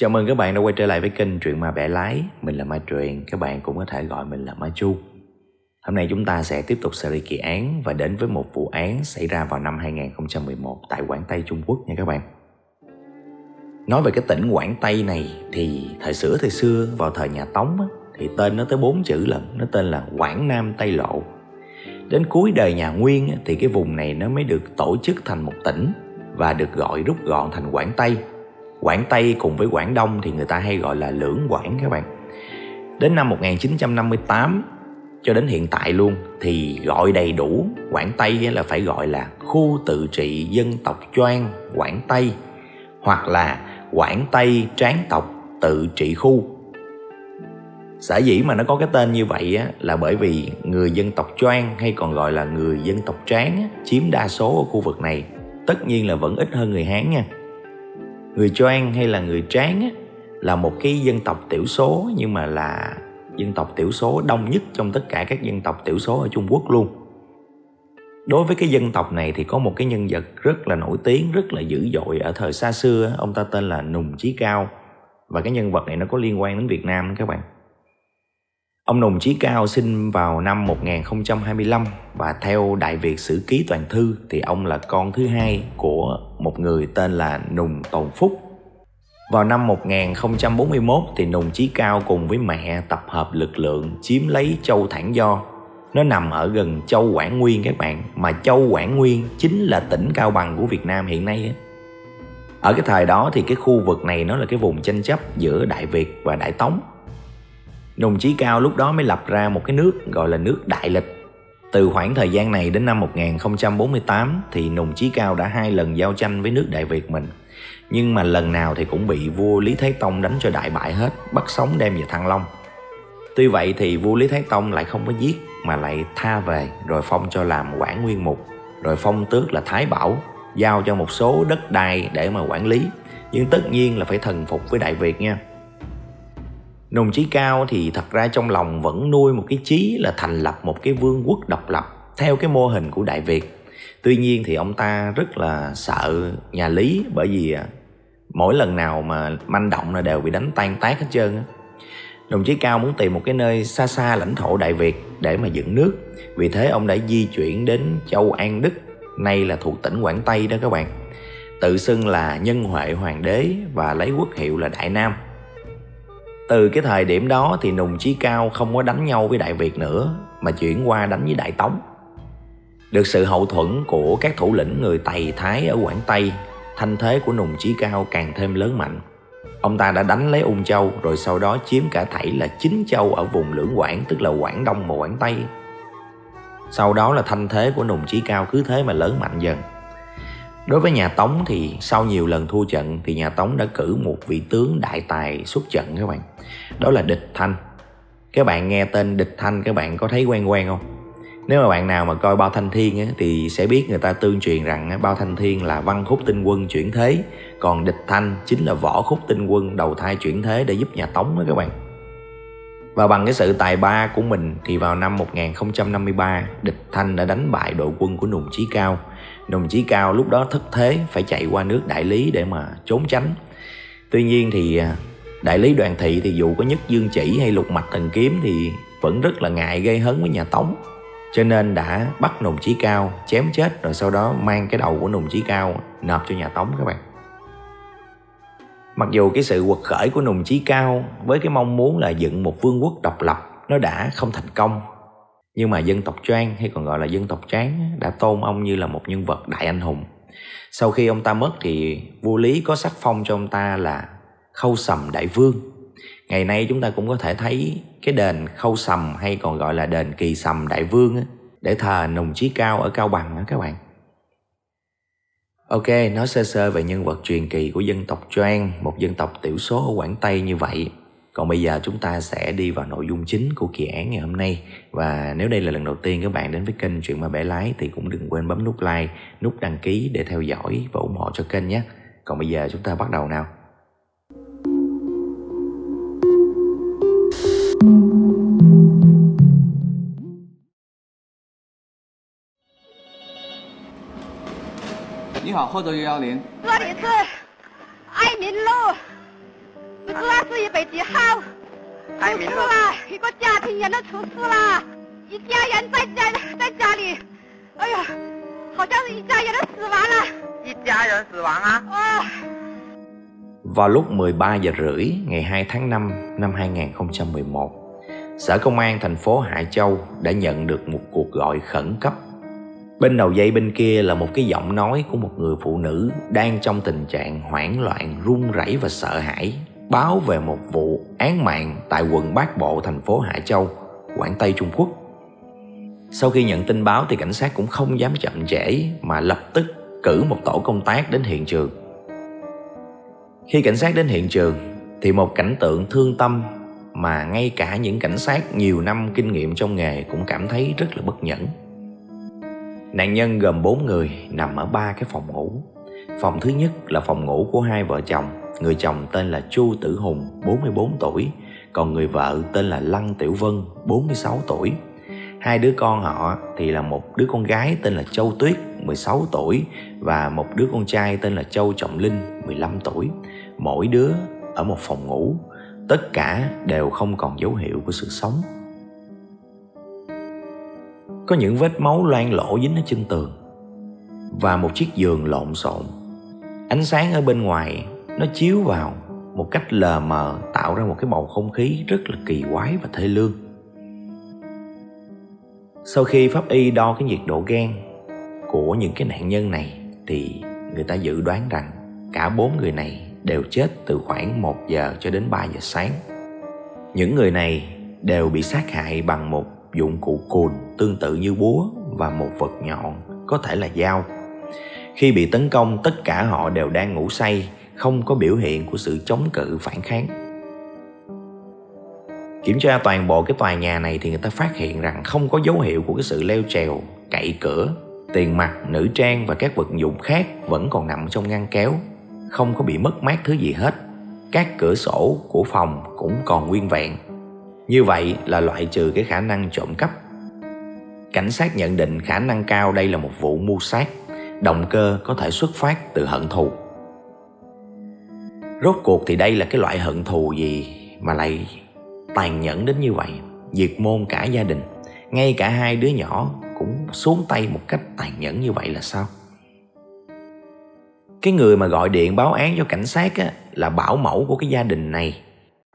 Chào mừng các bạn đã quay trở lại với kênh Truyện Ma Bẻ Lái. Mình là Mai Truyện, các bạn cũng có thể gọi mình là Mai Chu. Hôm nay chúng ta sẽ tiếp tục series kỳ án và đến với một vụ án xảy ra vào năm 2011 tại Quảng Tây Trung Quốc nha các bạn. Nói về cái tỉnh Quảng Tây này thì thời xưa thời xưa vào thời nhà Tống á, thì tên nó tới bốn chữ lận, nó tên là Quảng Nam Tây Lộ. Đến cuối đời nhà Nguyên á, thì cái vùng này nó mới được tổ chức thành một tỉnh và được gọi rút gọn thành Quảng Tây. Quảng Tây cùng với Quảng Đông thì người ta hay gọi là lưỡng Quảng các bạn. Đến năm 1958 cho đến hiện tại luôn thì gọi đầy đủ Quảng Tây là phải gọi là khu tự trị dân tộc Choang Quảng Tây hoặc là Quảng Tây Tráng tộc tự trị khu. Sở dĩ mà nó có cái tên như vậy á, là bởi vì người dân tộc Choang hay còn gọi là người dân tộc Tráng á, chiếm đa số ở khu vực này. Tất nhiên là vẫn ít hơn người Hán nha người choang hay là người tráng á, là một cái dân tộc tiểu số nhưng mà là dân tộc tiểu số đông nhất trong tất cả các dân tộc tiểu số ở Trung Quốc luôn. Đối với cái dân tộc này thì có một cái nhân vật rất là nổi tiếng, rất là dữ dội ở thời xa xưa, ông ta tên là Nùng Chí Cao và cái nhân vật này nó có liên quan đến Việt Nam các bạn. Ông Nùng Chí Cao sinh vào năm 1025 và theo Đại Việt Sử Ký Toàn Thư thì ông là con thứ hai của một người tên là Nùng Tồn Phúc. Vào năm 1041 thì Nùng Chí Cao cùng với mẹ tập hợp lực lượng chiếm lấy Châu Thản Do. Nó nằm ở gần Châu Quảng Nguyên các bạn, mà Châu Quảng Nguyên chính là tỉnh Cao Bằng của Việt Nam hiện nay. Ở cái thời đó thì cái khu vực này nó là cái vùng tranh chấp giữa Đại Việt và Đại Tống Nùng Chí Cao lúc đó mới lập ra một cái nước gọi là nước Đại Lịch. Từ khoảng thời gian này đến năm 1048 thì Nùng Chí Cao đã hai lần giao tranh với nước Đại Việt mình. Nhưng mà lần nào thì cũng bị vua Lý Thái Tông đánh cho đại bại hết, bắt sống đem về Thăng Long. Tuy vậy thì vua Lý Thái Tông lại không có giết mà lại tha về rồi phong cho làm quản nguyên mục, rồi phong tước là Thái Bảo, giao cho một số đất đai để mà quản lý. Nhưng tất nhiên là phải thần phục với Đại Việt nha. Nùng Chí Cao thì thật ra trong lòng vẫn nuôi một cái chí là thành lập một cái vương quốc độc lập theo cái mô hình của Đại Việt. Tuy nhiên thì ông ta rất là sợ nhà Lý bởi vì à, mỗi lần nào mà manh động là đều bị đánh tan tác hết trơn á. Đồng chí Cao muốn tìm một cái nơi xa xa lãnh thổ Đại Việt để mà dựng nước. Vì thế ông đã di chuyển đến châu An Đức, nay là thuộc tỉnh Quảng Tây đó các bạn. Tự xưng là nhân huệ hoàng đế và lấy quốc hiệu là Đại Nam từ cái thời điểm đó thì Nùng Chí Cao không có đánh nhau với Đại Việt nữa mà chuyển qua đánh với Đại Tống. Được sự hậu thuẫn của các thủ lĩnh người Tày Thái ở Quảng Tây, thanh thế của Nùng Chí Cao càng thêm lớn mạnh. Ông ta đã đánh lấy Ung Châu rồi sau đó chiếm cả thảy là chín châu ở vùng Lưỡng Quảng tức là Quảng Đông và Quảng Tây. Sau đó là thanh thế của Nùng Chí Cao cứ thế mà lớn mạnh dần. Đối với nhà Tống thì sau nhiều lần thua trận thì nhà Tống đã cử một vị tướng đại tài xuất trận các bạn. Đó là Địch Thanh. Các bạn nghe tên Địch Thanh các bạn có thấy quen quen không? Nếu mà bạn nào mà coi Bao Thanh Thiên á, thì sẽ biết người ta tương truyền rằng á, Bao Thanh Thiên là văn khúc tinh quân chuyển thế Còn Địch Thanh chính là võ khúc tinh quân đầu thai chuyển thế để giúp nhà Tống đó các bạn Và bằng cái sự tài ba của mình thì vào năm 1053 Địch Thanh đã đánh bại đội quân của Nùng Chí Cao đồng chí cao lúc đó thất thế, phải chạy qua nước đại lý để mà trốn tránh. Tuy nhiên thì à, đại lý đoàn thị thì dù có nhất dương chỉ hay lục mạch thần kiếm thì vẫn rất là ngại gây hấn với nhà tống. Cho nên đã bắt đồng chí cao chém chết rồi sau đó mang cái đầu của đồng chí cao nộp cho nhà tống các bạn. Mặc dù cái sự quật khởi của đồng chí cao với cái mong muốn là dựng một vương quốc độc lập, nó đã không thành công nhưng mà dân tộc Choang hay còn gọi là dân tộc Tráng đã tôn ông như là một nhân vật đại anh hùng. Sau khi ông ta mất thì vua Lý có sắc phong cho ông ta là Khâu Sầm Đại Vương. Ngày nay chúng ta cũng có thể thấy cái đền Khâu Sầm hay còn gọi là đền Kỳ Sầm Đại Vương để thờ nùng chí cao ở Cao Bằng đó các bạn. Ok, nói sơ sơ về nhân vật truyền kỳ của dân tộc Choang, một dân tộc tiểu số ở Quảng Tây như vậy còn bây giờ chúng ta sẽ đi vào nội dung chính của kỳ án ngày hôm nay Và nếu đây là lần đầu tiên các bạn đến với kênh Chuyện Ma Bẻ Lái Thì cũng đừng quên bấm nút like, nút đăng ký để theo dõi và ủng hộ cho kênh nhé Còn bây giờ chúng ta bắt đầu nào 你好，后座幺幺零。这里是爱民路 日子啊是一辈子好。爱民了出事了，一个家庭也能出事了，一家人在家在家里，哎呀，好像是一家人都死完了。一家人死亡啊！啊， Vào lúc 13 giờ rưỡi ngày 2 tháng 5 năm 2011, Sở Công an thành phố Hạ Châu đã nhận được một cuộc gọi khẩn cấp. Bên đầu dây bên kia là một cái giọng nói của một người phụ nữ đang trong tình trạng hoảng loạn, run rẩy và sợ hãi báo về một vụ án mạng tại quận Bát Bộ thành phố Hải Châu, Quảng Tây Trung Quốc. Sau khi nhận tin báo thì cảnh sát cũng không dám chậm trễ mà lập tức cử một tổ công tác đến hiện trường. Khi cảnh sát đến hiện trường thì một cảnh tượng thương tâm mà ngay cả những cảnh sát nhiều năm kinh nghiệm trong nghề cũng cảm thấy rất là bất nhẫn. Nạn nhân gồm 4 người nằm ở ba cái phòng ngủ. Phòng thứ nhất là phòng ngủ của hai vợ chồng. Người chồng tên là Chu Tử Hùng, 44 tuổi, còn người vợ tên là Lăng Tiểu Vân, 46 tuổi. Hai đứa con họ thì là một đứa con gái tên là Châu Tuyết, 16 tuổi và một đứa con trai tên là Châu Trọng Linh, 15 tuổi. Mỗi đứa ở một phòng ngủ, tất cả đều không còn dấu hiệu của sự sống. Có những vết máu loang lổ dính ở trên tường và một chiếc giường lộn xộn. Ánh sáng ở bên ngoài, nó chiếu vào một cách lờ mờ, tạo ra một cái bầu không khí rất là kỳ quái và thê lương. Sau khi pháp y đo cái nhiệt độ gan của những cái nạn nhân này, thì người ta dự đoán rằng cả bốn người này đều chết từ khoảng 1 giờ cho đến 3 giờ sáng. Những người này đều bị sát hại bằng một dụng cụ cùn tương tự như búa và một vật nhọn, có thể là dao. Khi bị tấn công tất cả họ đều đang ngủ say, không có biểu hiện của sự chống cự phản kháng. Kiểm tra toàn bộ cái tòa nhà này thì người ta phát hiện rằng không có dấu hiệu của cái sự leo trèo, cậy cửa, tiền mặt, nữ trang và các vật dụng khác vẫn còn nằm trong ngăn kéo, không có bị mất mát thứ gì hết. Các cửa sổ của phòng cũng còn nguyên vẹn. Như vậy là loại trừ cái khả năng trộm cắp. Cảnh sát nhận định khả năng cao đây là một vụ mưu sát, động cơ có thể xuất phát từ hận thù. Rốt cuộc thì đây là cái loại hận thù gì mà lại tàn nhẫn đến như vậy? Diệt môn cả gia đình ngay cả hai đứa nhỏ cũng xuống tay một cách tàn nhẫn như vậy là sao? Cái người mà gọi điện báo án cho cảnh sát á, là bảo mẫu của cái gia đình này.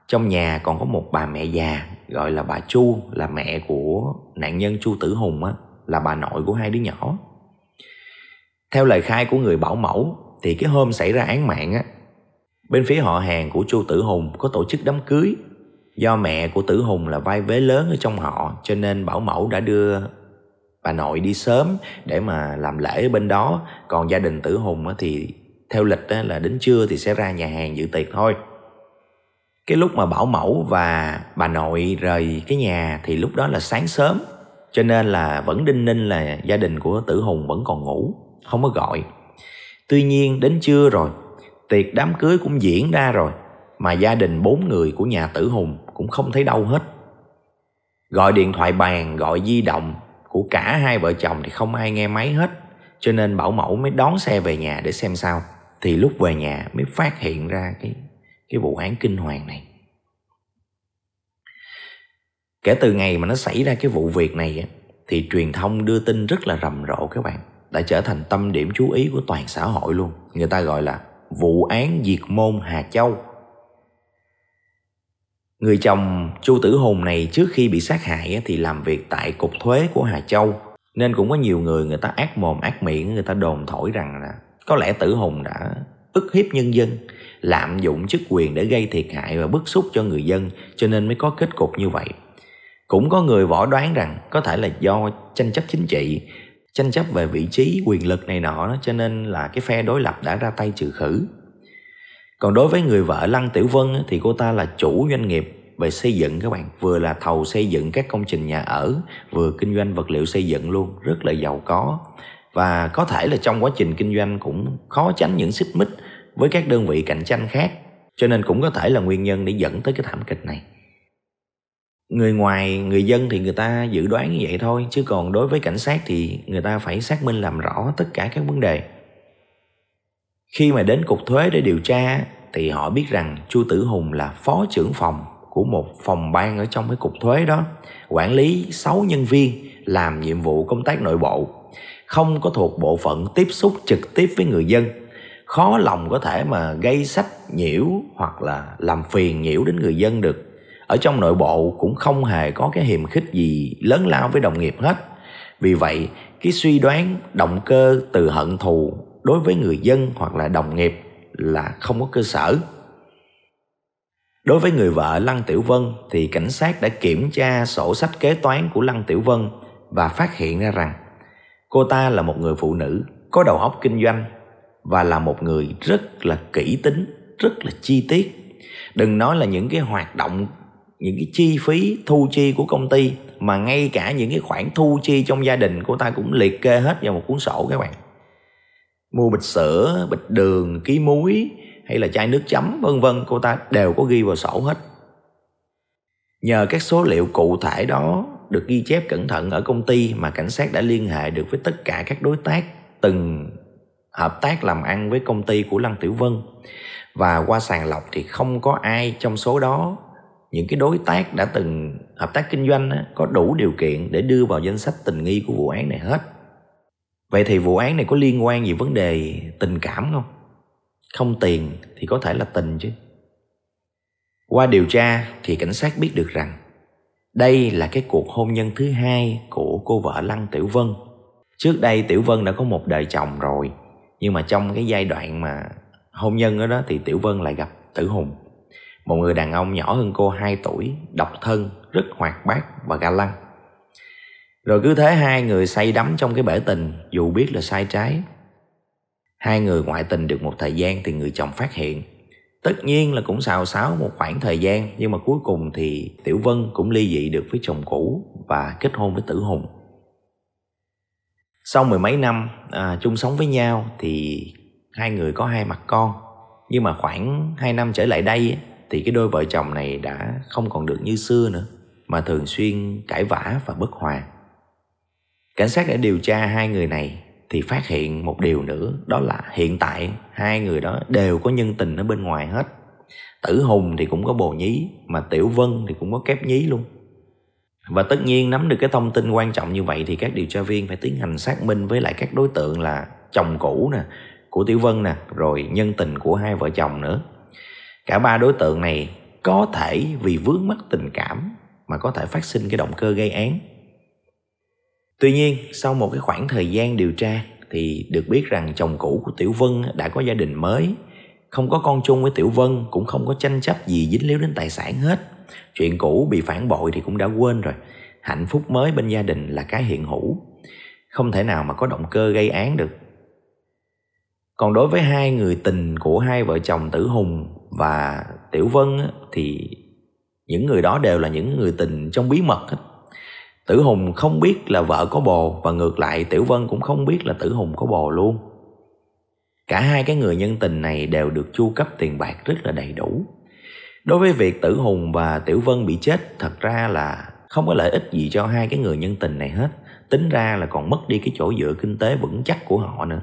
Trong nhà còn có một bà mẹ già gọi là bà chu là mẹ của nạn nhân chu tử hùng á, là bà nội của hai đứa nhỏ theo lời khai của người bảo mẫu thì cái hôm xảy ra án mạng á bên phía họ hàng của chu tử hùng có tổ chức đám cưới Do mẹ của Tử Hùng là vai vế lớn ở trong họ cho nên bảo mẫu đã đưa bà nội đi sớm để mà làm lễ ở bên đó. Còn gia đình Tử Hùng thì theo lịch là đến trưa thì sẽ ra nhà hàng dự tiệc thôi. Cái lúc mà bảo mẫu và bà nội rời cái nhà thì lúc đó là sáng sớm cho nên là vẫn đinh ninh là gia đình của Tử Hùng vẫn còn ngủ, không có gọi. Tuy nhiên đến trưa rồi, tiệc đám cưới cũng diễn ra rồi mà gia đình bốn người của nhà Tử Hùng cũng không thấy đâu hết. Gọi điện thoại bàn, gọi di động của cả hai vợ chồng thì không ai nghe máy hết. Cho nên bảo mẫu mới đón xe về nhà để xem sao. Thì lúc về nhà mới phát hiện ra cái cái vụ án kinh hoàng này. Kể từ ngày mà nó xảy ra cái vụ việc này thì truyền thông đưa tin rất là rầm rộ các bạn. Đã trở thành tâm điểm chú ý của toàn xã hội luôn. Người ta gọi là vụ án diệt môn Hà Châu. Người chồng Chu Tử Hùng này trước khi bị sát hại thì làm việc tại cục thuế của Hà Châu nên cũng có nhiều người người ta ác mồm ác miệng người ta đồn thổi rằng là có lẽ Tử Hùng đã ức hiếp nhân dân, lạm dụng chức quyền để gây thiệt hại và bức xúc cho người dân cho nên mới có kết cục như vậy. Cũng có người võ đoán rằng có thể là do tranh chấp chính trị, tranh chấp về vị trí, quyền lực này nọ cho nên là cái phe đối lập đã ra tay trừ khử. Còn đối với người vợ Lăng Tiểu Vân thì cô ta là chủ doanh nghiệp về xây dựng các bạn, vừa là thầu xây dựng các công trình nhà ở, vừa kinh doanh vật liệu xây dựng luôn, rất là giàu có. Và có thể là trong quá trình kinh doanh cũng khó tránh những xích mích với các đơn vị cạnh tranh khác. Cho nên cũng có thể là nguyên nhân để dẫn tới cái thảm kịch này người ngoài người dân thì người ta dự đoán như vậy thôi chứ còn đối với cảnh sát thì người ta phải xác minh làm rõ tất cả các vấn đề khi mà đến cục thuế để điều tra thì họ biết rằng Chu Tử Hùng là phó trưởng phòng của một phòng ban ở trong cái cục thuế đó, quản lý 6 nhân viên làm nhiệm vụ công tác nội bộ, không có thuộc bộ phận tiếp xúc trực tiếp với người dân. Khó lòng có thể mà gây sách nhiễu hoặc là làm phiền nhiễu đến người dân được. Ở trong nội bộ cũng không hề có cái hiềm khích gì lớn lao với đồng nghiệp hết. Vì vậy, cái suy đoán động cơ từ hận thù đối với người dân hoặc là đồng nghiệp là không có cơ sở. Đối với người vợ Lăng Tiểu Vân thì cảnh sát đã kiểm tra sổ sách kế toán của Lăng Tiểu Vân và phát hiện ra rằng cô ta là một người phụ nữ có đầu óc kinh doanh và là một người rất là kỹ tính, rất là chi tiết. Đừng nói là những cái hoạt động, những cái chi phí thu chi của công ty mà ngay cả những cái khoản thu chi trong gia đình của ta cũng liệt kê hết vào một cuốn sổ các bạn. Mua bịch sữa, bịch đường, ký muối hay là chai nước chấm vân vân cô ta đều có ghi vào sổ hết. Nhờ các số liệu cụ thể đó được ghi chép cẩn thận ở công ty mà cảnh sát đã liên hệ được với tất cả các đối tác từng hợp tác làm ăn với công ty của Lăng Tiểu Vân và qua sàng lọc thì không có ai trong số đó những cái đối tác đã từng hợp tác kinh doanh có đủ điều kiện để đưa vào danh sách tình nghi của vụ án này hết vậy thì vụ án này có liên quan gì vấn đề tình cảm không không tiền thì có thể là tình chứ qua điều tra thì cảnh sát biết được rằng đây là cái cuộc hôn nhân thứ hai của cô vợ Lăng Tiểu Vân. Trước đây Tiểu Vân đã có một đời chồng rồi, nhưng mà trong cái giai đoạn mà hôn nhân đó, đó thì Tiểu Vân lại gặp Tử Hùng. Một người đàn ông nhỏ hơn cô 2 tuổi, độc thân, rất hoạt bát và ga lăng. Rồi cứ thế hai người say đắm trong cái bể tình dù biết là sai trái. Hai người ngoại tình được một thời gian thì người chồng phát hiện Tất nhiên là cũng xào xáo một khoảng thời gian nhưng mà cuối cùng thì Tiểu Vân cũng ly dị được với chồng cũ và kết hôn với Tử Hùng. Sau mười mấy năm à, chung sống với nhau thì hai người có hai mặt con. Nhưng mà khoảng hai năm trở lại đây thì cái đôi vợ chồng này đã không còn được như xưa nữa, mà thường xuyên cãi vã và bất hòa. Cảnh sát đã điều tra hai người này thì phát hiện một điều nữa, đó là hiện tại hai người đó đều có nhân tình ở bên ngoài hết. Tử hùng thì cũng có bồ nhí, mà tiểu vân thì cũng có kép nhí luôn. Và tất nhiên nắm được cái thông tin quan trọng như vậy thì các điều tra viên phải tiến hành xác minh với lại các đối tượng là chồng cũ nè, của tiểu vân nè, rồi nhân tình của hai vợ chồng nữa cả ba đối tượng này có thể vì vướng mắc tình cảm mà có thể phát sinh cái động cơ gây án Tuy nhiên, sau một cái khoảng thời gian điều tra thì được biết rằng chồng cũ của Tiểu Vân đã có gia đình mới, không có con chung với Tiểu Vân, cũng không có tranh chấp gì dính líu đến tài sản hết. Chuyện cũ bị phản bội thì cũng đã quên rồi. Hạnh phúc mới bên gia đình là cái hiện hữu, không thể nào mà có động cơ gây án được. Còn đối với hai người tình của hai vợ chồng Tử Hùng và Tiểu Vân thì những người đó đều là những người tình trong bí mật hết Tử Hùng không biết là vợ có bồ và ngược lại Tiểu Vân cũng không biết là Tử Hùng có bồ luôn. Cả hai cái người nhân tình này đều được chu cấp tiền bạc rất là đầy đủ. Đối với việc Tử Hùng và Tiểu Vân bị chết, thật ra là không có lợi ích gì cho hai cái người nhân tình này hết. Tính ra là còn mất đi cái chỗ dựa kinh tế vững chắc của họ nữa.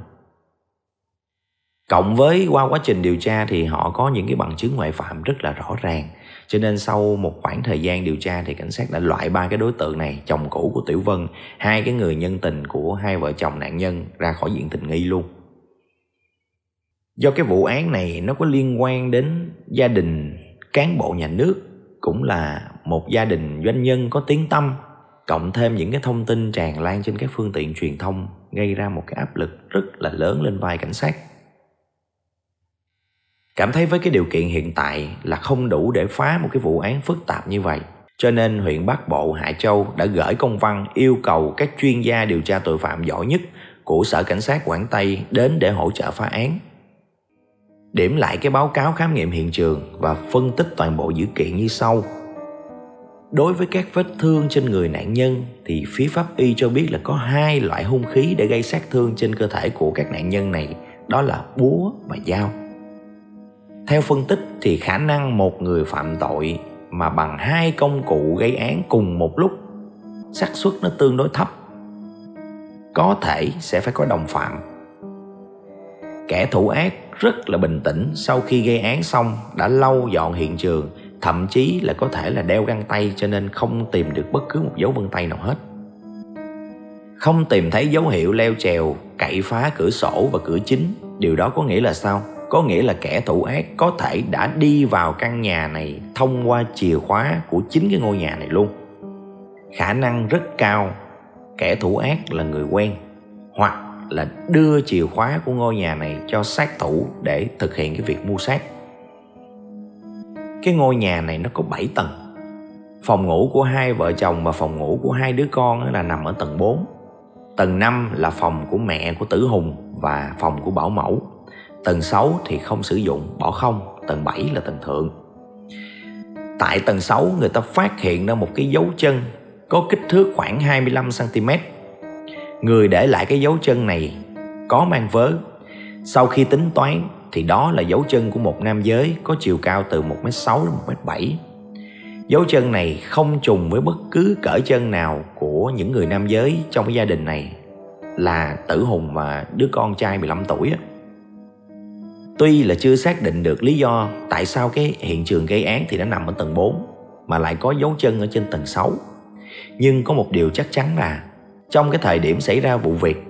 Cộng với qua quá trình điều tra thì họ có những cái bằng chứng ngoại phạm rất là rõ ràng. Cho nên sau một khoảng thời gian điều tra thì cảnh sát đã loại ba cái đối tượng này, chồng cũ của tiểu vân, hai cái người nhân tình của hai vợ chồng nạn nhân ra khỏi diện tình nghi luôn. Do cái vụ án này nó có liên quan đến gia đình cán bộ nhà nước, cũng là một gia đình doanh nhân có tiếng tâm cộng thêm những cái thông tin tràn lan trên các phương tiện truyền thông, gây ra một cái áp lực rất là lớn lên vai cảnh sát. Cảm thấy với cái điều kiện hiện tại là không đủ để phá một cái vụ án phức tạp như vậy. Cho nên huyện Bắc Bộ Hạ Châu đã gửi công văn yêu cầu các chuyên gia điều tra tội phạm giỏi nhất của Sở Cảnh sát Quảng Tây đến để hỗ trợ phá án. Điểm lại cái báo cáo khám nghiệm hiện trường và phân tích toàn bộ dữ kiện như sau. Đối với các vết thương trên người nạn nhân thì phía pháp y cho biết là có hai loại hung khí để gây sát thương trên cơ thể của các nạn nhân này, đó là búa và dao. Theo phân tích thì khả năng một người phạm tội mà bằng hai công cụ gây án cùng một lúc, xác suất nó tương đối thấp. Có thể sẽ phải có đồng phạm. kẻ thủ ác rất là bình tĩnh sau khi gây án xong, đã lau dọn hiện trường, thậm chí là có thể là đeo găng tay cho nên không tìm được bất cứ một dấu vân tay nào hết không tìm thấy dấu hiệu leo trèo, cậy phá cửa sổ và cửa chính, điều đó có nghĩa là sao có nghĩa là kẻ thủ ác có thể đã đi vào căn nhà này thông qua chìa khóa của chính cái ngôi nhà này luôn. Khả năng rất cao kẻ thủ ác là người quen, hoặc là đưa chìa khóa của ngôi nhà này cho sát thủ để thực hiện cái việc mua sát. Cái ngôi nhà này nó có 7 tầng. Phòng ngủ của hai vợ chồng và phòng ngủ của hai đứa con là nằm ở tầng 4 tầng 5 là phòng của mẹ của Tử Hùng và phòng của Bảo Mẫu tầng 6 thì không sử dụng, bỏ không. Tầng 7 là tầng thượng. Tại tầng 6 người ta phát hiện ra một cái dấu chân có kích thước khoảng 25cm người để lại cái dấu chân này có mang vớ. Sau khi tính toán thì đó là dấu chân của một nam giới có chiều cao từ 1m6 đến 1m7 dấu chân này không trùng với bất cứ cỡ chân nào của những người nam giới trong cái gia đình này. Là Tử Hùng và đứa con trai 15 tuổi á. Tuy là chưa xác định được lý do tại sao cái hiện trường gây án thì nó nằm ở tầng 4 mà lại có dấu chân ở trên tầng 6. Nhưng có một điều chắc chắn là trong cái thời điểm xảy ra vụ việc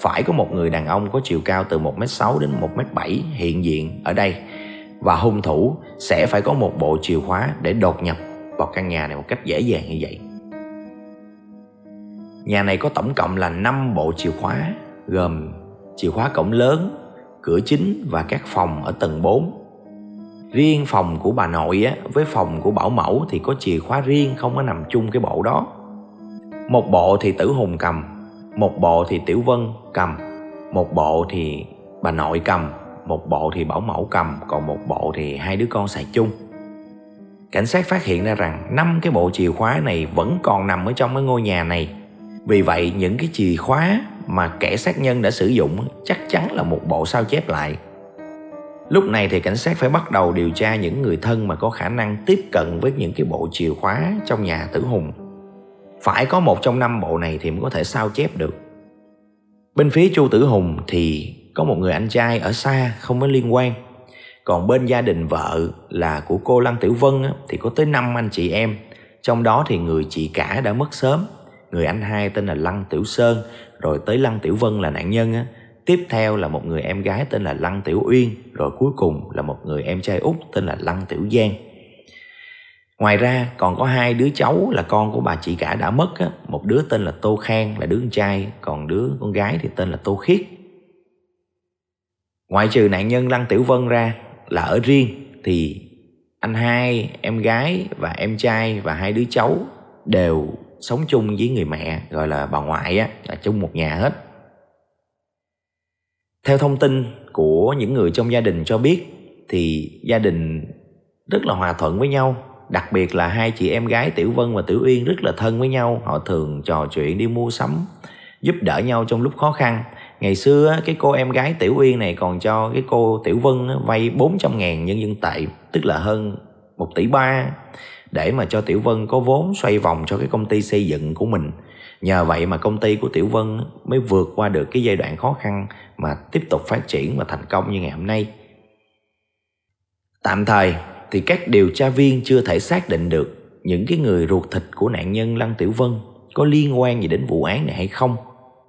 phải có một người đàn ông có chiều cao từ 1m6 đến 1m7 hiện diện ở đây và hung thủ sẽ phải có một bộ chìa khóa để đột nhập vào căn nhà này một cách dễ dàng như vậy. Nhà này có tổng cộng là 5 bộ chìa khóa gồm chìa khóa cổng lớn, cửa chính và các phòng ở tầng 4. Riêng phòng của bà nội á, với phòng của bảo mẫu thì có chìa khóa riêng không có nằm chung cái bộ đó. Một bộ thì Tử Hùng cầm, một bộ thì Tiểu Vân cầm, một bộ thì bà nội cầm, một bộ thì bảo mẫu cầm, còn một bộ thì hai đứa con xài chung. Cảnh sát phát hiện ra rằng năm cái bộ chìa khóa này vẫn còn nằm ở trong cái ngôi nhà này. Vì vậy những cái chìa khóa mà kẻ sát nhân đã sử dụng chắc chắn là một bộ sao chép lại. Lúc này thì cảnh sát phải bắt đầu điều tra những người thân mà có khả năng tiếp cận với những cái bộ chìa khóa trong nhà tử hùng. Phải có một trong năm bộ này thì mới có thể sao chép được. Bên phía Chu Tử Hùng thì có một người anh trai ở xa, không có liên quan. Còn bên gia đình vợ là của cô Lăng Tiểu Vân thì có tới 5 anh chị em. Trong đó thì người chị cả đã mất sớm. Người anh hai tên là Lăng Tiểu Sơn rồi tới Lăng Tiểu Vân là nạn nhân á. Tiếp theo là một người em gái tên là Lăng Tiểu Uyên, rồi cuối cùng là một người em trai út tên là Lăng Tiểu Giang. Ngoài ra còn có hai đứa cháu là con của bà chị cả đã mất á, một đứa tên là Tô Khang là đứa con trai, còn đứa con gái thì tên là Tô Khiết. Ngoại trừ nạn nhân Lăng Tiểu Vân ra là ở riêng thì anh hai, em gái và em trai và hai đứa cháu đều sống chung với người mẹ, gọi là bà ngoại á, là chung một nhà hết. Theo thông tin của những người trong gia đình cho biết, thì gia đình rất là hòa thuận với nhau. Đặc biệt là hai chị em gái tiểu vân và tiểu uyên rất là thân với nhau. Họ thường trò chuyện đi mua sắm, giúp đỡ nhau trong lúc khó khăn. Ngày xưa cái cô em gái tiểu uyên này còn cho cái cô tiểu vân vay 400 ngàn nhân dân tệ, tức là hơn một tỷ ba để mà cho Tiểu Vân có vốn xoay vòng cho cái công ty xây dựng của mình. Nhờ vậy mà công ty của Tiểu Vân mới vượt qua được cái giai đoạn khó khăn mà tiếp tục phát triển và thành công như ngày hôm nay. Tạm thời thì các điều tra viên chưa thể xác định được những cái người ruột thịt của nạn nhân Lăng Tiểu Vân có liên quan gì đến vụ án này hay không.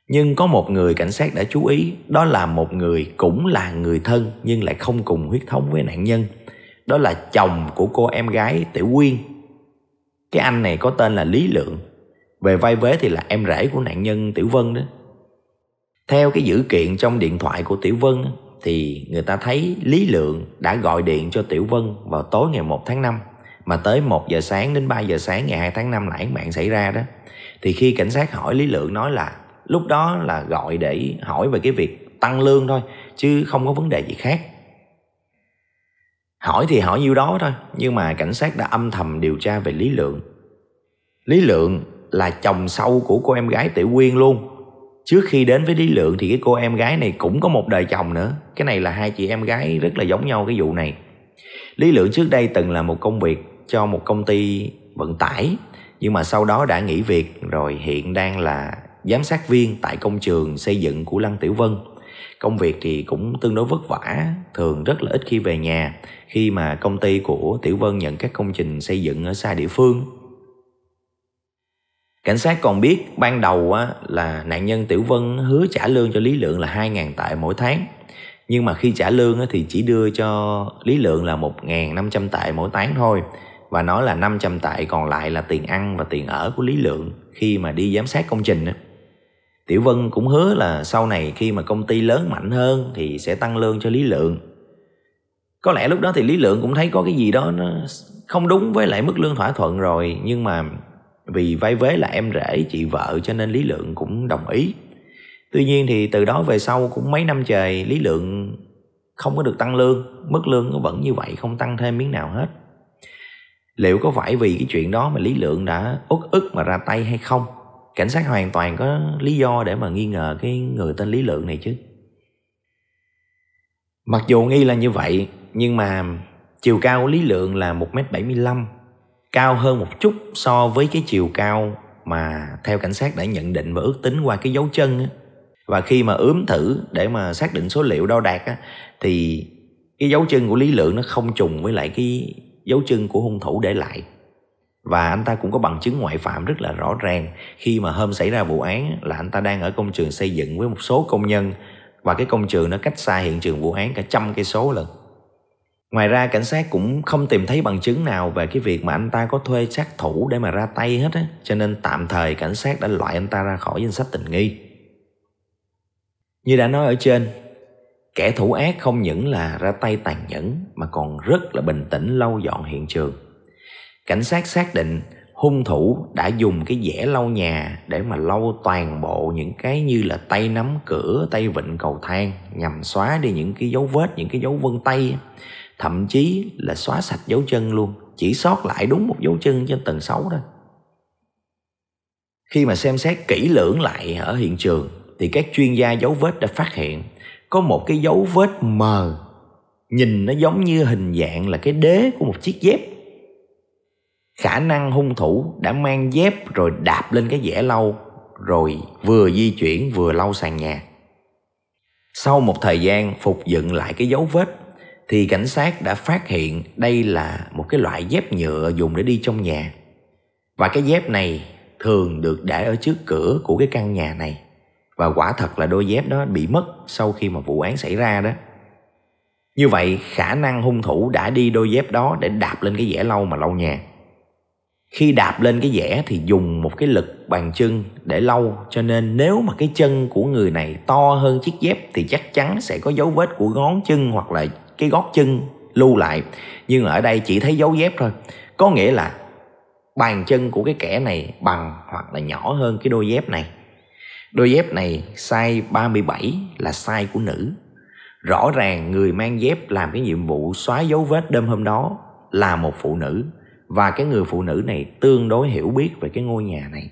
Nhưng có một người cảnh sát đã chú ý, đó là một người cũng là người thân nhưng lại không cùng huyết thống với nạn nhân đó là chồng của cô em gái Tiểu Quyên. Cái anh này có tên là Lý Lượng. Về vai vế thì là em rể của nạn nhân Tiểu Vân đó. Theo cái dữ kiện trong điện thoại của Tiểu Vân thì người ta thấy Lý Lượng đã gọi điện cho Tiểu Vân vào tối ngày 1 tháng 5 mà tới 1 giờ sáng đến 3 giờ sáng ngày 2 tháng 5 là án mạng xảy ra đó. Thì khi cảnh sát hỏi Lý Lượng nói là lúc đó là gọi để hỏi về cái việc tăng lương thôi, chứ không có vấn đề gì khác. Hỏi thì hỏi nhiêu đó thôi, nhưng mà cảnh sát đã âm thầm điều tra về Lý Lượng. Lý Lượng là chồng sâu của cô em gái Tiểu Quyên luôn. Trước khi đến với Lý Lượng thì cái cô em gái này cũng có một đời chồng nữa. Cái này là hai chị em gái rất là giống nhau cái vụ này. Lý Lượng trước đây từng là một công việc cho một công ty vận tải nhưng mà sau đó đã nghỉ việc rồi hiện đang là giám sát viên tại công trường xây dựng của Lăng Tiểu Vân công việc thì cũng tương đối vất vả thường rất là ít khi về nhà khi mà công ty của tiểu vân nhận các công trình xây dựng ở xa địa phương. Cảnh sát còn biết ban đầu á, là nạn nhân tiểu vân hứa trả lương cho lý lượng là 2.000 tệ mỗi tháng. Nhưng mà khi trả lương á, thì chỉ đưa cho lý lượng là 1.500 tệ mỗi tháng thôi. Và nói là 500 tệ còn lại là tiền ăn và tiền ở của lý lượng khi mà đi giám sát công trình á. Tiểu Vân cũng hứa là sau này khi mà công ty lớn mạnh hơn thì sẽ tăng lương cho Lý Lượng. Có lẽ lúc đó thì Lý Lượng cũng thấy có cái gì đó nó không đúng với lại mức lương thỏa thuận rồi nhưng mà vì vay vế là em rể chị vợ cho nên Lý Lượng cũng đồng ý. Tuy nhiên thì từ đó về sau cũng mấy năm trời Lý Lượng không có được tăng lương, mức lương nó vẫn như vậy không tăng thêm miếng nào hết. Liệu có phải vì cái chuyện đó mà Lý Lượng đã uất ức mà ra tay hay không? Cảnh sát hoàn toàn có lý do để mà nghi ngờ cái người tên Lý Lượng này chứ. Mặc dù nghi là như vậy, nhưng mà chiều cao của Lý Lượng là 1m75, cao hơn một chút so với cái chiều cao mà theo cảnh sát đã nhận định và ước tính qua cái dấu chân á. Và khi mà ướm thử để mà xác định số liệu đo đạc á, thì cái dấu chân của Lý Lượng nó không trùng với lại cái dấu chân của hung thủ để lại và anh ta cũng có bằng chứng ngoại phạm rất là rõ ràng khi mà hôm xảy ra vụ án là anh ta đang ở công trường xây dựng với một số công nhân và cái công trường nó cách xa hiện trường vụ án cả trăm cây số lần. Ngoài ra cảnh sát cũng không tìm thấy bằng chứng nào về cái việc mà anh ta có thuê sát thủ để mà ra tay hết á, cho nên tạm thời cảnh sát đã loại anh ta ra khỏi danh sách tình nghi. Như đã nói ở trên, kẻ thủ ác không những là ra tay tàn nhẫn mà còn rất là bình tĩnh lau dọn hiện trường Cảnh sát xác định hung thủ đã dùng cái dẻ lau nhà để mà lau toàn bộ những cái như là tay nắm cửa, tay vịn cầu thang nhằm xóa đi những cái dấu vết, những cái dấu vân tay thậm chí là xóa sạch dấu chân luôn, chỉ sót lại đúng một dấu chân trên tầng 6 đó. Khi mà xem xét kỹ lưỡng lại ở hiện trường thì các chuyên gia dấu vết đã phát hiện có một cái dấu vết mờ nhìn nó giống như hình dạng là cái đế của một chiếc dép khả năng hung thủ đã mang dép rồi đạp lên cái dẻ lau, rồi vừa di chuyển vừa lau sàn nhà. Sau một thời gian phục dựng lại cái dấu vết, thì cảnh sát đã phát hiện đây là một cái loại dép nhựa dùng để đi trong nhà. Và cái dép này thường được để ở trước cửa của cái căn nhà này. Và quả thật là đôi dép đó bị mất sau khi mà vụ án xảy ra đó. Như vậy, khả năng hung thủ đã đi đôi dép đó để đạp lên cái dẻ lau mà lau nhà khi đạp lên cái dẻ thì dùng một cái lực bàn chân để lâu cho nên nếu mà cái chân của người này to hơn chiếc dép thì chắc chắn sẽ có dấu vết của ngón chân hoặc là cái gót chân lưu lại. Nhưng ở đây chỉ thấy dấu dép thôi. Có nghĩa là bàn chân của cái kẻ này bằng hoặc là nhỏ hơn cái đôi dép này. Đôi dép này size 37 là size của nữ. Rõ ràng người mang dép làm cái nhiệm vụ xóa dấu vết đêm hôm đó là một phụ nữ và cái người phụ nữ này tương đối hiểu biết về cái ngôi nhà này.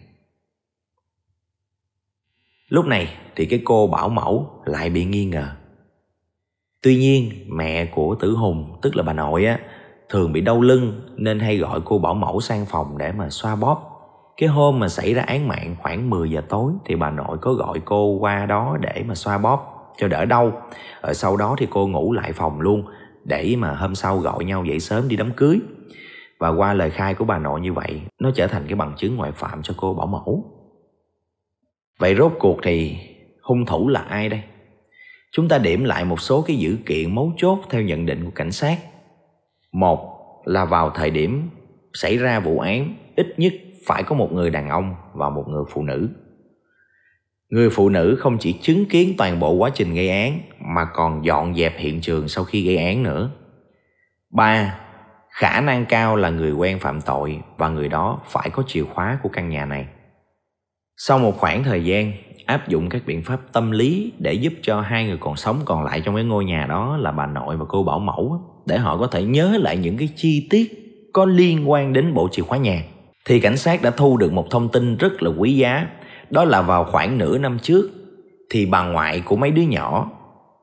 Lúc này thì cái cô bảo mẫu lại bị nghi ngờ. Tuy nhiên, mẹ của tử hùng, tức là bà nội á, thường bị đau lưng nên hay gọi cô bảo mẫu sang phòng để mà xoa bóp. Cái hôm mà xảy ra án mạng khoảng 10 giờ tối thì bà nội có gọi cô qua đó để mà xoa bóp cho đỡ đau. Ở sau đó thì cô ngủ lại phòng luôn để mà hôm sau gọi nhau dậy sớm đi đám cưới và qua lời khai của bà nội như vậy, nó trở thành cái bằng chứng ngoại phạm cho cô bảo mẫu. Vậy rốt cuộc thì hung thủ là ai đây? Chúng ta điểm lại một số cái dữ kiện mấu chốt theo nhận định của cảnh sát. Một là vào thời điểm xảy ra vụ án, ít nhất phải có một người đàn ông và một người phụ nữ. Người phụ nữ không chỉ chứng kiến toàn bộ quá trình gây án, mà còn dọn dẹp hiện trường sau khi gây án nữa. Ba khả năng cao là người quen phạm tội và người đó phải có chìa khóa của căn nhà này. Sau một khoảng thời gian, áp dụng các biện pháp tâm lý để giúp cho hai người còn sống còn lại trong cái ngôi nhà đó là bà nội và cô bảo mẫu để họ có thể nhớ lại những cái chi tiết có liên quan đến bộ chìa khóa nhà. Thì cảnh sát đã thu được một thông tin rất là quý giá, đó là vào khoảng nửa năm trước, thì bà ngoại của mấy đứa nhỏ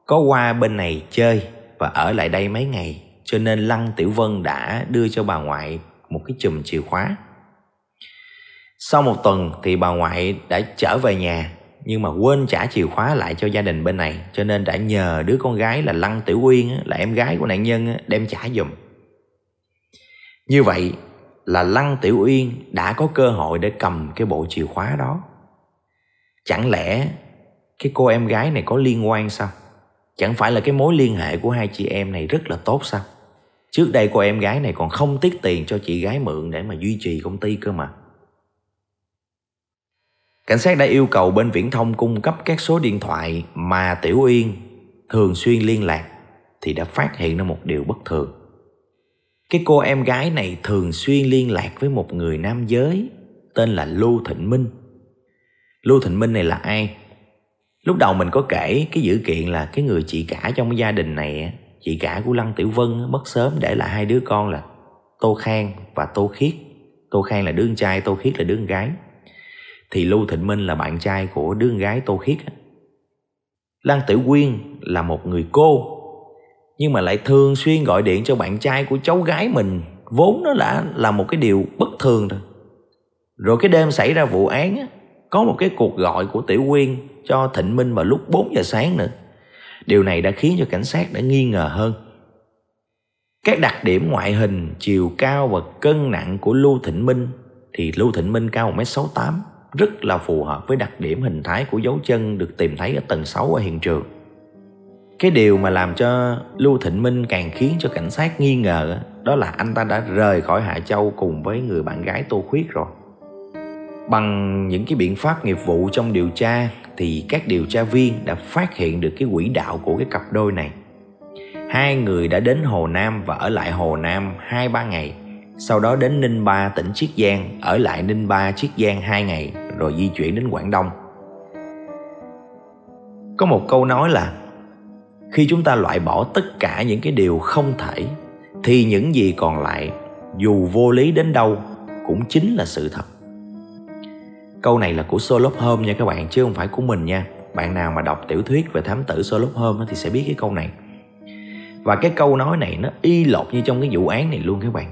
có qua bên này chơi và ở lại đây mấy ngày cho nên Lăng Tiểu Vân đã đưa cho bà ngoại một cái chùm chìa khóa. Sau một tuần thì bà ngoại đã trở về nhà, nhưng mà quên trả chìa khóa lại cho gia đình bên này cho nên đã nhờ đứa con gái là Lăng Tiểu Uyên là em gái của nạn nhân đem trả giùm. Như vậy là Lăng Tiểu Uyên đã có cơ hội để cầm cái bộ chìa khóa đó. Chẳng lẽ cái cô em gái này có liên quan sao? Chẳng phải là cái mối liên hệ của hai chị em này rất là tốt sao? Trước đây cô em gái này còn không tiết tiền cho chị gái mượn để mà duy trì công ty cơ mà. Cảnh sát đã yêu cầu bên viễn thông cung cấp các số điện thoại mà Tiểu Uyên thường xuyên liên lạc thì đã phát hiện ra một điều bất thường. Cái cô em gái này thường xuyên liên lạc với một người nam giới tên là Lưu Thịnh Minh. Lưu Thịnh Minh này là ai? Lúc đầu mình có kể cái dữ kiện là cái người chị cả trong cái gia đình này, chị cả của Lăng Tiểu Vân mất sớm để lại hai đứa con là Tô Khang và Tô Khiết. Tô Khang là đứa con trai, Tô Khiết là đứa con gái thì Lưu Thịnh Minh là bạn trai của đứa con gái Tô Khiết. Lăng tiểu Quyên là một người cô nhưng mà lại thường xuyên gọi điện cho bạn trai của cháu gái mình vốn nó đã là một cái điều bất thường rồi. Rồi cái đêm xảy ra vụ án có một cái cuộc gọi của Tiểu Quyên cho Thịnh Minh vào lúc 4 giờ sáng nữa. Điều này đã khiến cho cảnh sát đã nghi ngờ hơn. Các đặc điểm ngoại hình, chiều cao và cân nặng của Lưu Thịnh Minh thì Lưu Thịnh Minh cao 1m68 rất là phù hợp với đặc điểm hình thái của dấu chân được tìm thấy ở tầng 6 ở hiện trường. Cái điều mà làm cho Lưu Thịnh Minh càng khiến cho cảnh sát nghi ngờ đó là anh ta đã rời khỏi Hạ Châu cùng với người bạn gái Tô Khuyết rồi. Bằng những cái biện pháp nghiệp vụ trong điều tra thì các điều tra viên đã phát hiện được cái quỹ đạo của cái cặp đôi này. Hai người đã đến Hồ Nam và ở lại Hồ Nam 2-3 ngày, sau đó đến Ninh Ba, tỉnh Chiết Giang, ở lại Ninh Ba, Chiết Giang 2 ngày, rồi di chuyển đến Quảng Đông. Có một câu nói là, khi chúng ta loại bỏ tất cả những cái điều không thể, thì những gì còn lại, dù vô lý đến đâu, cũng chính là sự thật. Câu này là của Sherlock Holmes nha các bạn chứ không phải của mình nha. Bạn nào mà đọc tiểu thuyết về thám tử Sherlock Holmes thì sẽ biết cái câu này. Và cái câu nói này nó y lột như trong cái vụ án này luôn các bạn.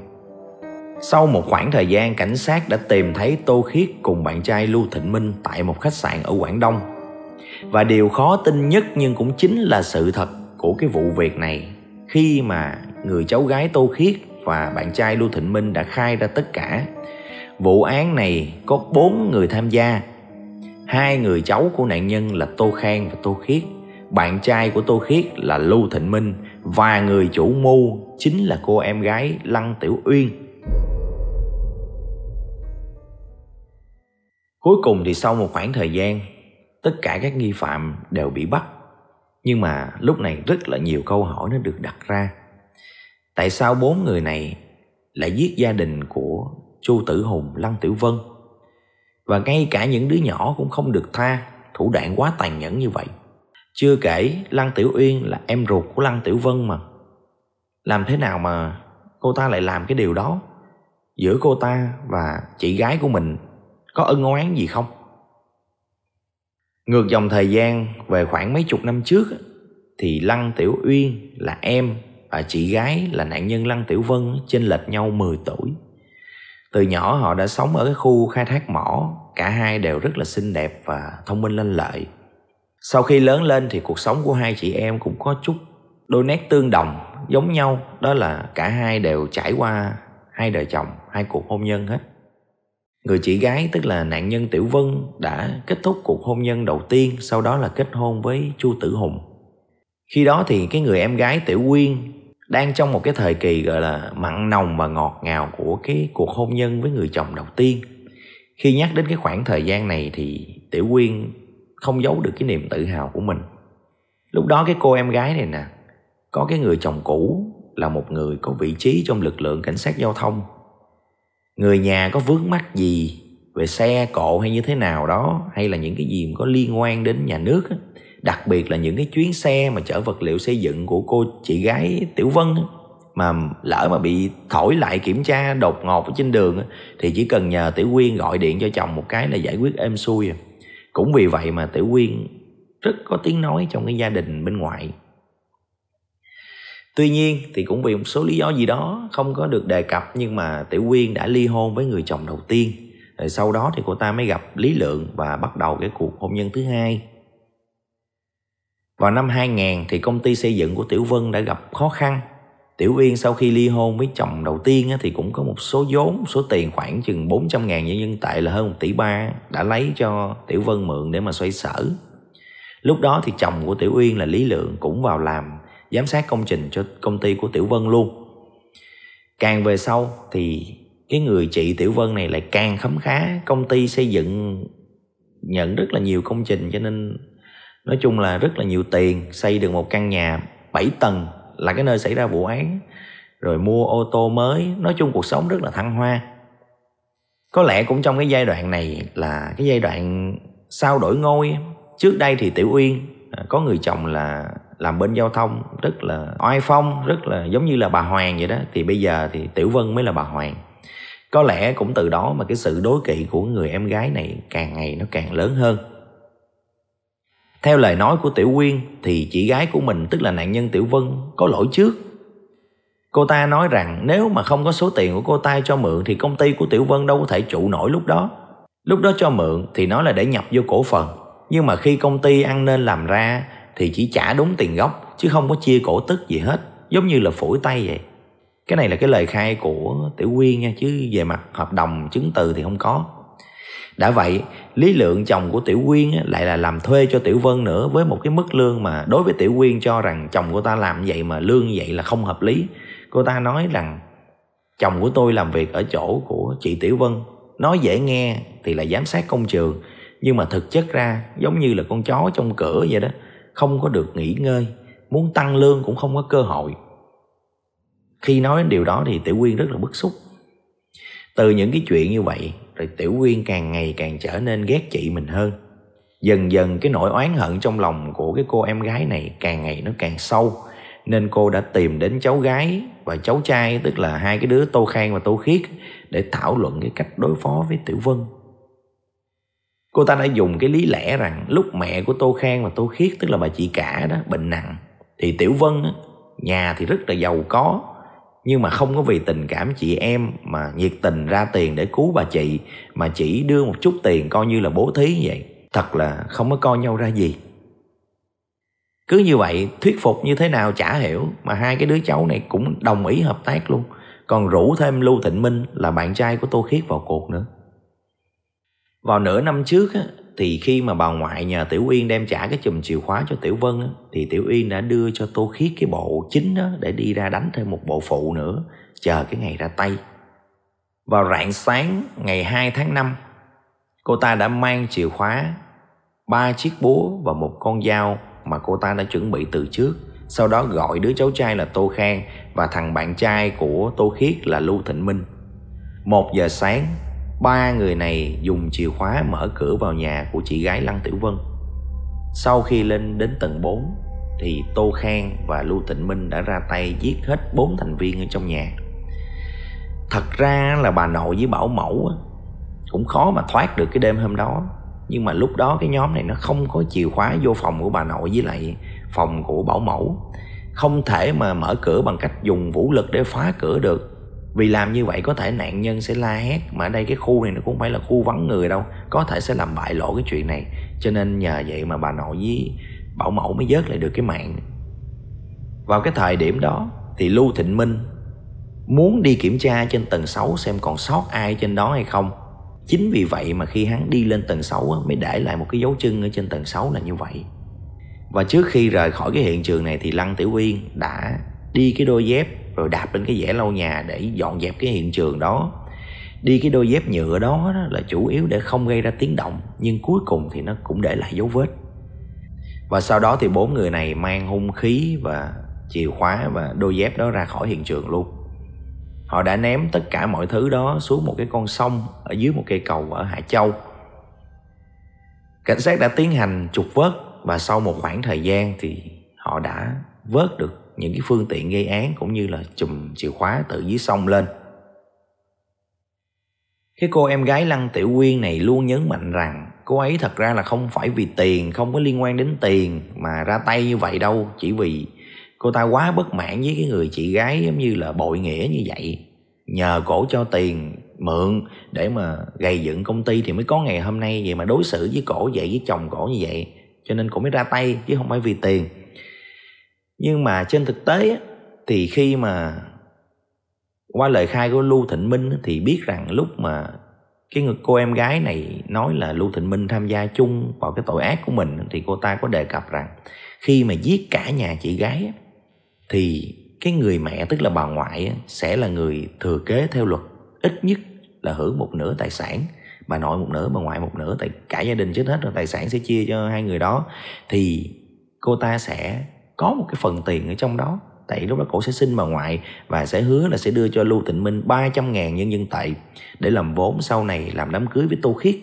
Sau một khoảng thời gian, cảnh sát đã tìm thấy Tô Khiết cùng bạn trai Lưu Thịnh Minh tại một khách sạn ở Quảng Đông. Và điều khó tin nhất nhưng cũng chính là sự thật của cái vụ việc này khi mà người cháu gái Tô Khiết và bạn trai Lưu Thịnh Minh đã khai ra tất cả. Vụ án này có bốn người tham gia. Hai người cháu của nạn nhân là Tô Khang và Tô Khiết. Bạn trai của Tô Khiết là Lưu Thịnh Minh và người chủ mưu chính là cô em gái Lăng Tiểu Uyên Cuối cùng thì sau một khoảng thời gian, tất cả các nghi phạm đều bị bắt. Nhưng mà lúc này rất là nhiều câu hỏi nó được đặt ra. Tại sao bốn người này lại giết gia đình của Chu Tử Hùng, Lăng Tiểu Vân? Và ngay cả những đứa nhỏ cũng không được tha, thủ đoạn quá tàn nhẫn như vậy. Chưa kể Lăng Tiểu Uyên là em ruột của Lăng Tiểu Vân mà. Làm thế nào mà cô ta lại làm cái điều đó? Giữa cô ta và chị gái của mình có ân oán gì không ngược dòng thời gian về khoảng mấy chục năm trước thì lăng tiểu uyên là em và chị gái là nạn nhân lăng tiểu vân chênh lệch nhau 10 tuổi từ nhỏ họ đã sống ở cái khu khai thác mỏ. Cả hai đều rất là xinh đẹp và thông minh lanh lợi. Sau khi lớn lên thì cuộc sống của hai chị em cũng có chút đôi nét tương đồng, giống nhau. Đó là cả hai đều trải qua hai đời chồng, hai cuộc hôn nhân hết. Người chị gái, tức là nạn nhân Tiểu Vân, đã kết thúc cuộc hôn nhân đầu tiên, sau đó là kết hôn với Chu Tử Hùng. Khi đó thì cái người em gái Tiểu Quyên đang trong một cái thời kỳ gọi là mặn nồng và ngọt ngào của cái cuộc hôn nhân với người chồng đầu tiên. Khi nhắc đến cái khoảng thời gian này thì Tiểu Quyên không giấu được cái niềm tự hào của mình. Lúc đó cái cô em gái này nè, có cái người chồng cũ là một người có vị trí trong lực lượng cảnh sát giao thông người nhà có vướng mắc gì về xe cộ hay như thế nào đó hay là những cái gì có liên quan đến nhà nước đặc biệt là những cái chuyến xe mà chở vật liệu xây dựng của cô chị gái Tiểu Vân mà lỡ mà bị thổi lại kiểm tra đột ngột ở trên đường thì chỉ cần nhờ Tiểu Quyên gọi điện cho chồng một cái là giải quyết êm xuôi à. cũng vì vậy mà Tiểu Quyên rất có tiếng nói trong cái gia đình bên ngoài. Tuy nhiên thì cũng vì một số lý do gì đó không có được đề cập, nhưng mà Tiểu Quyên đã ly hôn với người chồng đầu tiên. Rồi sau đó thì cô ta mới gặp Lý Lượng và bắt đầu cái cuộc hôn nhân thứ hai vào năm 2000 thì công ty xây dựng của Tiểu Vân đã gặp khó khăn Tiểu Uyên sau khi ly hôn với chồng đầu tiên thì cũng có một số vốn, số tiền khoảng chừng 400 ngàn nhân dân tệ là hơn 1 tỷ ba đã lấy cho Tiểu Vân mượn để mà xoay sở. Lúc đó thì chồng của Tiểu Uyên là Lý Lượng cũng vào làm giám sát công trình cho công ty của Tiểu Vân luôn. Càng về sau thì cái người chị Tiểu Vân này lại càng khấm khá công ty xây dựng nhận rất là nhiều công trình cho nên nói chung là rất là nhiều tiền, xây được một căn nhà 7 tầng là cái nơi xảy ra vụ án. Rồi mua ô tô mới, nói chung cuộc sống rất là thăng hoa. Có lẽ cũng trong cái giai đoạn này là cái giai đoạn sau đổi ngôi. Trước đây thì tiểu uyên à, có người chồng là làm bên giao thông, rất là oai phong, rất là giống như là bà hoàng vậy đó. Thì bây giờ thì tiểu vân mới là bà hoàng. Có lẽ cũng từ đó mà cái sự đối kỵ của người em gái này càng ngày nó càng lớn hơn theo lời nói của Tiểu Quyên, thì chị gái của mình, tức là nạn nhân Tiểu Vân, có lỗi trước. Cô ta nói rằng, nếu mà không có số tiền của cô ta cho mượn, thì công ty của Tiểu Vân đâu có thể trụ nổi lúc đó. Lúc đó cho mượn, thì nói là để nhập vô cổ phần. Nhưng mà khi công ty ăn nên làm ra, thì chỉ trả đúng tiền gốc, chứ không có chia cổ tức gì hết. Giống như là phủi tay vậy. Cái này là cái lời khai của Tiểu Quyên nha, chứ về mặt hợp đồng, chứng từ thì không có. Đã vậy, Lý Lượng chồng của Tiểu Quyên lại là làm thuê cho Tiểu Vân nữa với một cái mức lương mà đối với Tiểu Quyên cho rằng chồng cô ta làm vậy mà lương vậy là không hợp lý. Cô ta nói rằng chồng của tôi làm việc ở chỗ của chị Tiểu Vân. Nói dễ nghe thì là giám sát công trường, nhưng mà thực chất ra giống như là con chó trong cửa vậy đó, không có được nghỉ ngơi, muốn tăng lương cũng không có cơ hội. Khi nói đến điều đó thì Tiểu Quyên rất là bức xúc. Từ những cái chuyện như vậy rồi Tiểu Quyên càng ngày càng trở nên ghét chị mình hơn. Dần dần cái nỗi oán hận trong lòng của cái cô em gái này càng ngày nó càng sâu nên cô đã tìm đến cháu gái và cháu trai, tức là hai cái đứa Tô Khang và Tô Khiết, để thảo luận cái cách đối phó với Tiểu Vân. Cô ta đã dùng cái lý lẽ rằng lúc mẹ của Tô Khang và Tô Khiết, tức là bà chị cả đó, bệnh nặng, thì Tiểu Vân nhà thì rất là giàu có nhưng mà không có vì tình cảm chị em mà nhiệt tình ra tiền để cứu bà chị, mà chỉ đưa một chút tiền coi như là bố thí vậy. Thật là không có coi nhau ra gì. Cứ như vậy, thuyết phục như thế nào chả hiểu, mà hai cái đứa cháu này cũng đồng ý hợp tác luôn. Còn rủ thêm lưu thịnh minh là bạn trai của tô khiết vào cuộc nữa. Vào nửa năm trước thì khi mà bà ngoại nhờ Tiểu Uyên đem trả cái chùm chìa khóa cho Tiểu Vân á, thì Tiểu Uyên đã đưa cho Tô Khiết cái bộ chính đó để đi ra đánh thêm một bộ phụ nữa chờ cái ngày ra tay. Vào rạng sáng ngày 2 tháng 5 cô ta đã mang chìa khóa ba chiếc búa và một con dao mà cô ta đã chuẩn bị từ trước sau đó gọi đứa cháu trai là Tô Khang và thằng bạn trai của Tô Khiết là Lưu Thịnh Minh. Một giờ sáng ba người này dùng chìa khóa mở cửa vào nhà của chị gái Lăng Tiểu Vân. Sau khi lên đến tầng 4 thì Tô Khang và Lưu Tịnh Minh đã ra tay giết hết bốn thành viên ở trong nhà. Thật ra là bà nội với bảo mẫu cũng khó mà thoát được cái đêm hôm đó. Nhưng mà lúc đó cái nhóm này nó không có chìa khóa vô phòng của bà nội với lại phòng của bảo mẫu. Không thể mà mở cửa bằng cách dùng vũ lực để phá cửa được vì làm như vậy có thể nạn nhân sẽ la hét. Mà ở đây cái khu này nó cũng phải là khu vắng người đâu. Có thể sẽ làm bại lộ cái chuyện này. Cho nên nhờ vậy mà bà nội với bảo mẫu mới vớt lại được cái mạng. Vào cái thời điểm đó thì lưu thịnh minh muốn đi kiểm tra trên tầng 6 xem còn sót ai trên đó hay không. Chính vì vậy mà khi hắn đi lên tầng 6 mới để lại một cái dấu chân ở trên tầng 6 là như vậy. Và trước khi rời khỏi cái hiện trường này thì lăng tiểu uyên đã đi cái đôi dép rồi đạp lên cái dãy lau nhà để dọn dẹp cái hiện trường đó. Đi cái đôi dép nhựa đó là chủ yếu để không gây ra tiếng động, nhưng cuối cùng thì nó cũng để lại dấu vết. Và sau đó thì bốn người này mang hung khí và chìa khóa và đôi dép đó ra khỏi hiện trường luôn. Họ đã ném tất cả mọi thứ đó xuống một cái con sông ở dưới một cây cầu ở Hạ châu. Cảnh sát đã tiến hành trục vớt và sau một khoảng thời gian thì họ đã vớt được những cái phương tiện gây án cũng như là chùm chìa khóa từ dưới sông lên. Cái cô em gái Lăng Tiểu Quyên này luôn nhấn mạnh rằng cô ấy thật ra là không phải vì tiền, không có liên quan đến tiền mà ra tay như vậy đâu, chỉ vì cô ta quá bất mãn với cái người chị gái giống như là bội nghĩa như vậy. Nhờ cổ cho tiền mượn để mà gây dựng công ty thì mới có ngày hôm nay vậy mà đối xử với cổ vậy với chồng cổ như vậy cho nên cổ mới ra tay chứ không phải vì tiền nhưng mà trên thực tế thì khi mà qua lời khai của Lưu Thịnh Minh thì biết rằng lúc mà cái người, cô em gái này nói là Lưu Thịnh Minh tham gia chung vào cái tội ác của mình thì cô ta có đề cập rằng khi mà giết cả nhà chị gái thì cái người mẹ, tức là bà ngoại sẽ là người thừa kế theo luật. Ít nhất là hưởng một nửa tài sản. Bà nội một nửa, bà ngoại một nửa, tại cả gia đình chết hết rồi, tài sản sẽ chia cho hai người đó. Thì cô ta sẽ có một cái phần tiền ở trong đó. Tại lúc đó cổ sẽ xin bà ngoại và sẽ hứa là sẽ đưa cho Lưu Tịnh Minh 300 ngàn nhân dân tệ để làm vốn sau này làm đám cưới với Tô Khiết.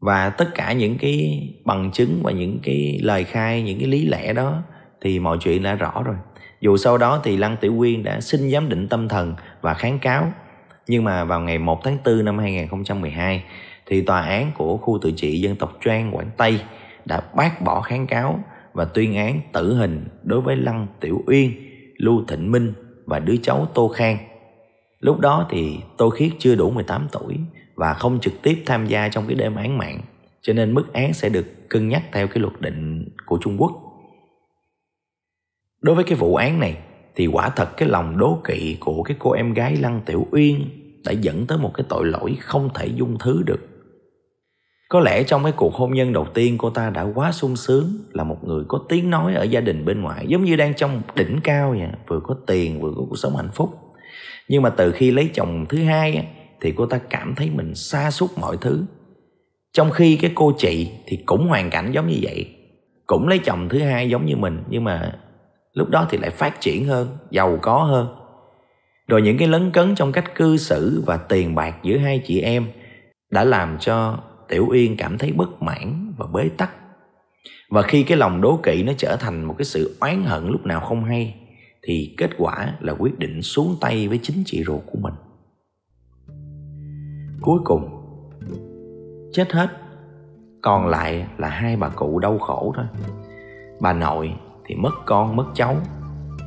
Và tất cả những cái bằng chứng và những cái lời khai, những cái lý lẽ đó thì mọi chuyện đã rõ rồi. Dù sau đó thì Lăng Tiểu Quyên đã xin giám định tâm thần và kháng cáo. Nhưng mà vào ngày 1 tháng 4 năm 2012 thì tòa án của khu tự trị dân tộc Choang Quảng Tây đã bác bỏ kháng cáo và tuyên án tử hình đối với Lăng Tiểu Uyên, Lưu Thịnh Minh và đứa cháu Tô Khang. Lúc đó thì Tô Khiết chưa đủ 18 tuổi và không trực tiếp tham gia trong cái đêm án mạng, cho nên mức án sẽ được cân nhắc theo cái luật định của Trung Quốc. Đối với cái vụ án này thì quả thật cái lòng đố kỵ của cái cô em gái Lăng Tiểu Uyên đã dẫn tới một cái tội lỗi không thể dung thứ được. Có lẽ trong cái cuộc hôn nhân đầu tiên cô ta đã quá sung sướng là một người có tiếng nói ở gia đình bên ngoài giống như đang trong đỉnh cao vậy, vừa có tiền vừa có cuộc sống hạnh phúc. Nhưng mà từ khi lấy chồng thứ hai thì cô ta cảm thấy mình xa suốt mọi thứ. Trong khi cái cô chị thì cũng hoàn cảnh giống như vậy, cũng lấy chồng thứ hai giống như mình nhưng mà lúc đó thì lại phát triển hơn, giàu có hơn. Rồi những cái lấn cấn trong cách cư xử và tiền bạc giữa hai chị em đã làm cho Tiểu Yên cảm thấy bất mãn và bế tắc. Và khi cái lòng đố kỵ nó trở thành một cái sự oán hận lúc nào không hay, thì kết quả là quyết định xuống tay với chính chị ruột của mình. Cuối cùng, chết hết còn lại là hai bà cụ đau khổ thôi. Bà nội thì mất con, mất cháu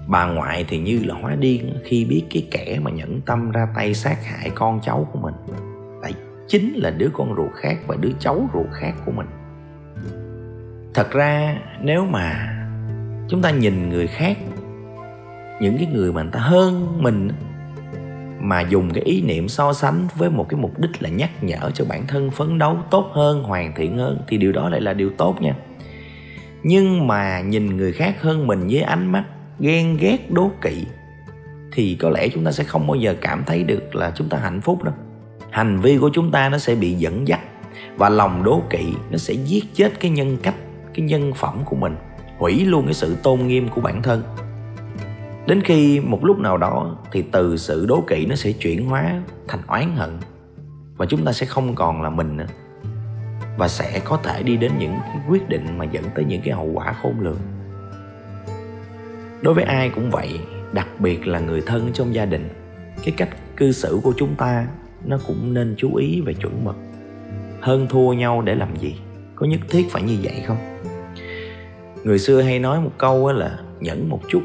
bà ngoại thì như là hóa điên khi biết cái kẻ mà nhẫn tâm ra tay sát hại con cháu của mình chính là đứa con ruột khác và đứa cháu ruột khác của mình. Thật ra, nếu mà chúng ta nhìn người khác, những cái người mà người ta hơn mình mà dùng cái ý niệm so sánh với một cái mục đích là nhắc nhở cho bản thân phấn đấu tốt hơn, hoàn thiện hơn, thì điều đó lại là điều tốt nha. Nhưng mà nhìn người khác hơn mình với ánh mắt ghen ghét, đố kỵ, thì có lẽ chúng ta sẽ không bao giờ cảm thấy được là chúng ta hạnh phúc đâu hành vi của chúng ta nó sẽ bị dẫn dắt và lòng đố kỵ nó sẽ giết chết cái nhân cách, cái nhân phẩm của mình, hủy luôn cái sự tôn nghiêm của bản thân. Đến khi một lúc nào đó thì từ sự đố kỵ nó sẽ chuyển hóa thành oán hận và chúng ta sẽ không còn là mình nữa và sẽ có thể đi đến những cái quyết định mà dẫn tới những cái hậu quả khôn lường. Đối với ai cũng vậy, đặc biệt là người thân trong gia đình, cái cách cư xử của chúng ta nó cũng nên chú ý và chuẩn mực. Hơn thua nhau để làm gì? Có nhất thiết phải như vậy không? Người xưa hay nói một câu là nhẫn một chút,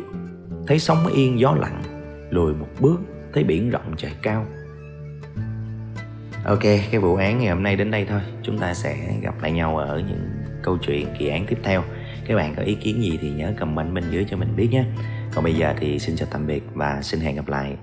thấy sóng yên gió lặng, lùi một bước, thấy biển rộng trời cao. Ok, cái vụ án ngày hôm nay đến đây thôi. Chúng ta sẽ gặp lại nhau ở những câu chuyện kỳ án tiếp theo. Các bạn có ý kiến gì thì nhớ comment bên dưới cho mình biết nhé. Còn bây giờ thì xin chào tạm biệt và xin hẹn gặp lại.